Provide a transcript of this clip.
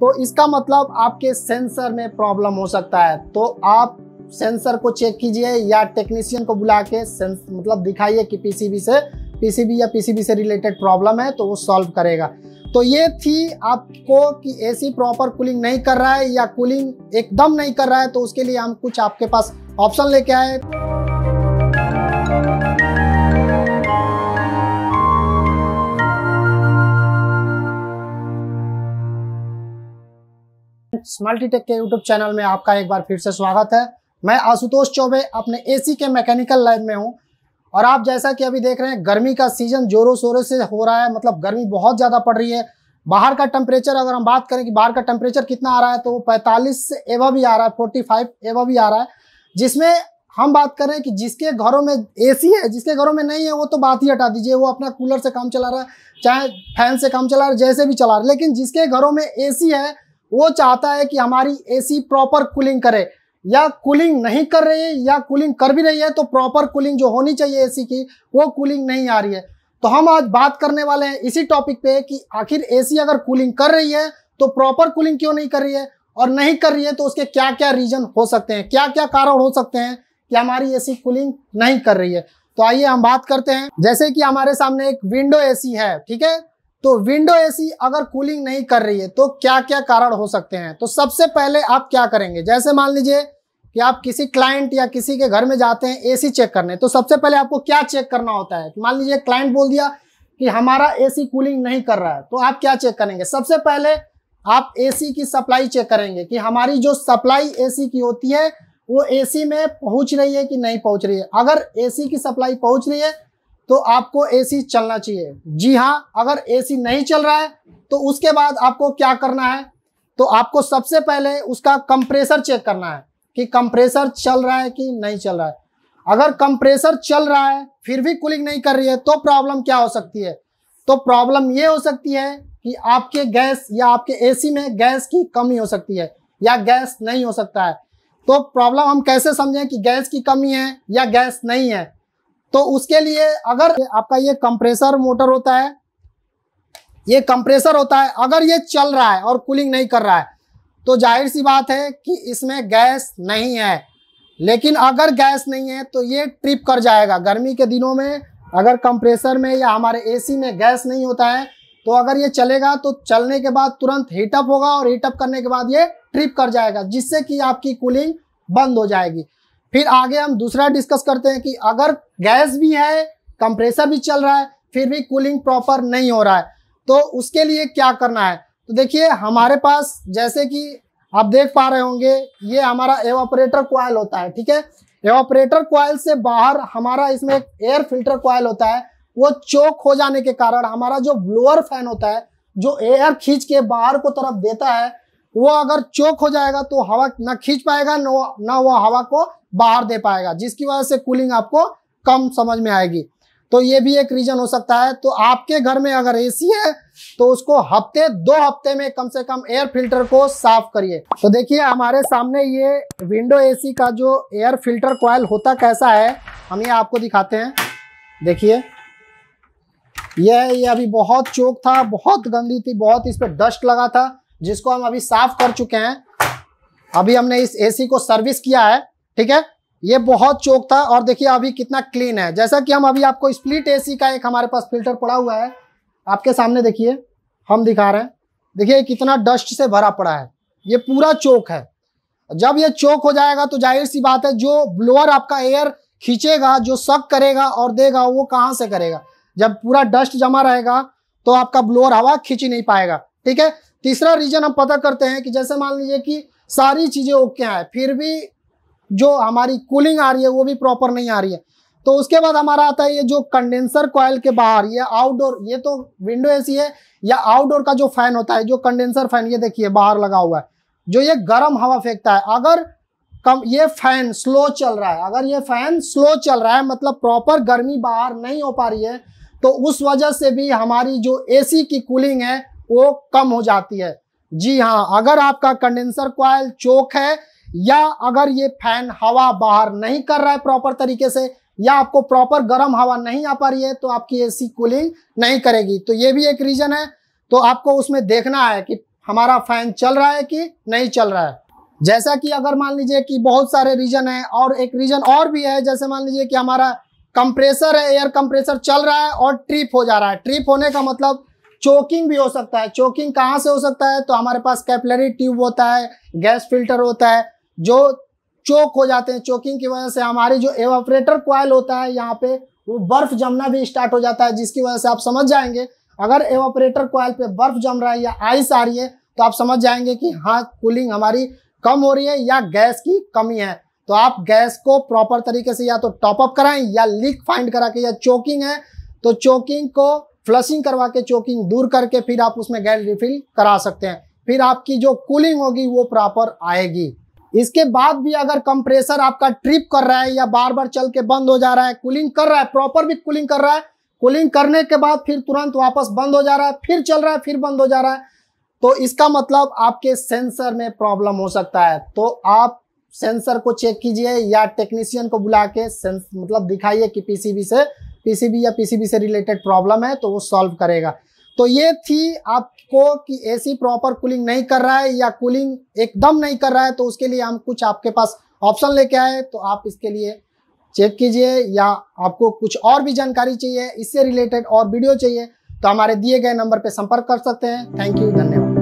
तो इसका मतलब आपके सेंसर में प्रॉब्लम हो सकता है। तो आप सेंसर को चेक कीजिए या टेक्नीशियन को बुला के मतलब दिखाइए कि पीसीबी से पीसीबी या पीसीबी से रिलेटेड प्रॉब्लम है तो वो सॉल्व करेगा। तो ये थी आपको कि एसी प्रॉपर कूलिंग नहीं कर रहा है या कूलिंग एकदम नहीं कर रहा है तो उसके लिए हम कुछ आपके पास ऑप्शन लेके आए। मल्टीटेक के यूट्यूब चैनल में आपका एक बार फिर से स्वागत है। मैं आशुतोष चौबे, अपने एसी के मैकेनिकल लाइन में हूँ। और आप जैसा कि अभी देख रहे हैं, गर्मी का सीज़न जोरों शोरों से हो रहा है मतलब गर्मी बहुत ज़्यादा पड़ रही है। बाहर का टेम्परेचर अगर हम बात करें कि बाहर का टेम्परेचर कितना आ रहा है तो पैंतालीस एवा भी आ रहा है फोर्टी फाइव भी आ रहा है। जिसमें हम बात करें कि जिसके घरों में एसी है, जिसके घरों में नहीं है, वो तो बात ही हटा दीजिए, वो अपना कूलर से काम चला रहा है, चाहे फ़ैन से काम चला रहा है, जैसे भी चला रहा है। लेकिन जिसके घरों में एसी है वो चाहता है कि हमारी एसी प्रॉपर कूलिंग करे। या कूलिंग नहीं कर रही है या कूलिंग कर भी रही है तो प्रॉपर कूलिंग जो होनी चाहिए एसी की, वो कूलिंग नहीं आ रही है। तो हम आज बात करने वाले हैं इसी टॉपिक पे कि आखिर एसी अगर कूलिंग कर रही है तो प्रॉपर कूलिंग क्यों नहीं कर रही है? और नहीं कर रही है तो उसके क्या क्या रीजन हो सकते हैं? क्या क्या कारण हो सकते हैं कि हमारी एसी कूलिंग नहीं कर रही है? तो आइए हम बात करते हैं। जैसे कि हमारे सामने एक विंडो एसी है, ठीक है? तो विंडो एसी अगर कूलिंग नहीं कर रही है तो क्या क्या कारण हो सकते हैं? तो सबसे पहले आप क्या करेंगे? जैसे मान लीजिए कि आप किसी क्लाइंट या किसी के घर में जाते हैं एसी चेक करने तो सबसे पहले आपको क्या चेक करना होता है? मान लीजिए क्लाइंट बोल दिया कि हमारा एसी कूलिंग नहीं कर रहा है तो आप क्या चेक करेंगे? सबसे पहले आप एसी की सप्लाई चेक करेंगे कि हमारी जो सप्लाई एसी की होती है, वो एसी में पहुँच रही है कि नहीं पहुँच रही है? अगर एसी की सप्लाई पहुँच रही है तो आपको एसी चलना चाहिए। जी हाँ अगर एसी नहीं चल रहा है तो उसके बाद आपको क्या करना है? तो आपको सबसे पहले उसका कंप्रेसर चेक करना है कि कंप्रेसर चल रहा है कि नहीं चल रहा है। अगर कंप्रेसर चल रहा है, फिर भी कूलिंग नहीं कर रही है तो प्रॉब्लम क्या हो सकती है? तो प्रॉब्लम ये हो सकती है कि आपके गैस या आपके एसी में गैस की कमी हो सकती है या गैस नहीं हो सकता है। तो प्रॉब्लम हम कैसे समझें कि गैस की कमी है या गैस नहीं है? तो उसके लिए अगर आपका ये कंप्रेसर मोटर होता है, ये कंप्रेसर होता है, अगर ये चल रहा है और कूलिंग नहीं कर रहा है तो ज़ाहिर सी बात है कि इसमें गैस नहीं है। लेकिन अगर गैस नहीं है तो ये ट्रिप कर जाएगा। गर्मी के दिनों में अगर कंप्रेसर में या हमारे एसी में गैस नहीं होता है तो अगर ये चलेगा तो चलने के बाद तुरंत हीटअप होगा और हीटअप करने के बाद ये ट्रिप कर जाएगा, जिससे कि आपकी कूलिंग बंद हो जाएगी। फिर आगे हम दूसरा डिस्कस करते हैं कि अगर गैस भी है कंप्रेसर भी चल रहा है, फिर भी कूलिंग प्रॉपर नहीं हो रहा है तो उसके लिए क्या करना है? तो देखिए, हमारे पास जैसे कि आप देख पा रहे होंगे, ये हमारा एवापरेटर क्वाइल होता है, ठीक है? एवापरेटर क्वाइल से बाहर हमारा इसमें एक एयर फ़िल्टर क्वाइल होता है, वो चौक हो जाने के कारण हमारा जो ब्लोअर फ़ैन होता है, जो एयर खींच के बाहर को तरफ़ देता है, वो अगर चौक हो जाएगा तो हवा ना खींच पाएगा ना वो हवा को बाहर दे पाएगा, जिसकी वजह से कूलिंग आपको कम समझ में आएगी। तो ये भी एक रीजन हो सकता है। तो आपके घर में अगर एसी है तो उसको हफ़्ते, दो हफ़्ते में कम से कम एयर फ़िल्टर को साफ़ करिए। तो देखिए, हमारे सामने ये विंडो एसी का जो एयर फ़िल्टर कॉयल होता कैसा है, हम ये आपको दिखाते हैं। देखिए, ये ये अभी बहुत चोक था, बहुत गंदी थी, बहुत इस पर डस्ट लगा था, जिसको हम अभी साफ़ कर चुके हैं। अभी हमने इस एसी को सर्विस किया है। ठीक है? ये बहुत चौक था और देखिए अभी कितना क्लीन है। जैसा कि हम अभी आपको स्प्लिट एसी का एक हमारे पास फ़िल्टर पड़ा हुआ है। आपके सामने देखिए, हम दिखा रहे हैं। देखिए कितना डस्ट से भरा पड़ा है। ये पूरा चौक है। जब ये चौक हो जाएगा तो ज़ाहिर सी बात है, जो ब्लोअर आपका एयर खींचेगा, जो सक करेगा और देगा, वो कहाँ से करेगा? जब पूरा डस्ट जमा रहेगा तो आपका ब्लोअर हवा खींच नहीं पाएगा। ठीक है? तीसरा रीजन हम पता करते हैं कि जैसे मान लीजिए कि सारी चीज़ें ओके हैं, फिर भी जो हमारी कूलिंग आ रही है, वो भी प्रॉपर नहीं आ रही है। तो उसके बाद हमारा आता है ये जो कंडेंसर कॉयल के बाहर, ये आउटडोर ये तो विंडो एसी है, या आउटडोर का जो फ़ैन होता है, जो कंडेंसर फ़ैन ये देखिए, बाहर लगा हुआ है, जो ये गर्म हवा फेंकता है। अगर कम, ये फ़ैन स्लो चल रहा है, अगर ये फ़ैन स्लो चल रहा है मतलब प्रॉपर गर्मी बाहर नहीं हो पा रही है तो उस वजह से भी हमारी जो एसी की कूलिंग है, वो कम हो जाती है। जी हाँ अगर आपका कंडेंसर कॉयल चोक है या अगर ये फ़ैन हवा बाहर नहीं कर रहा है प्रॉपर तरीके से, या आपको प्रॉपर गर्म हवा नहीं आ पा रही है तो आपकी एसी कूलिंग नहीं करेगी। तो ये भी एक रीजन है। तो आपको उसमें देखना है कि हमारा फ़ैन चल रहा है कि नहीं चल रहा है। जैसा कि अगर मान लीजिए कि बहुत सारे रीजन है, और एक रीजन और भी है, जैसे मान लीजिए कि हमारा कंप्रेसर है एयर कंप्रेसर चल रहा है और ट्रिप हो जा रहा है। ट्रिप होने का मतलब चोकिंग भी हो सकता है। चोकिंग कहाँ से हो सकता है? तो हमारे पास कैपलरी ट्यूब होता है गैस फ़िल्टर होता है जो चोक हो जाते हैं, चोकिंग की वजह से हमारी जो एवापरेटर क्वाइल होता है, यहाँ पे वो बर्फ़ जमना भी स्टार्ट हो जाता है, जिसकी वजह से आप समझ जाएँगे, अगर एवापरेटर क्वाइल पे बर्फ़ जम रहा है या आइस आ रही है तो आप समझ जाएँगे कि हाँ कूलिंग हमारी कम हो रही है या गैस की कमी है। तो आप गैस को प्रॉपर तरीके से या तो टॉपअप कराएँ या लीक फाइंड करा के या चोकिंग है तो चोकिंग को फ्लशिंग करवा के चोकिंग दूर करके फिर आप उसमें गैस रिफिल करा सकते हैं। फिर आपकी जो कूलिंग होगी, वो प्रॉपर आएगी। इसके बाद भी अगर कंप्रेसर आपका ट्रिप कर रहा है या बार बार चल के बंद हो जा रहा है कूलिंग कर रहा है प्रॉपर भी कूलिंग कर रहा है कूलिंग करने के बाद फिर तुरंत वापस बंद हो जा रहा है, फिर चल रहा है, फिर बंद हो जा रहा है। तो इसका मतलब आपके सेंसर में प्रॉब्लम हो सकता है। तो आप सेंसर को चेक कीजिए या टेक्नीशियन को बुला के मतलब दिखाइए कि पीसीबी से पीसीबी या पीसीबी से रिलेटेड प्रॉब्लम है तो वो सॉल्व करेगा। तो ये थी आपको कि एसी प्रॉपर कूलिंग नहीं कर रहा है या कूलिंग एकदम नहीं कर रहा है तो उसके लिए हम कुछ आपके पास ऑप्शन लेके आए तो आप इसके लिए चेक कीजिए या आपको कुछ और भी जानकारी चाहिए, इससे रिलेटेड और वीडियो चाहिए तो हमारे दिए गए नंबर पर संपर्क कर सकते हैं। थैंक यू धन्यवाद।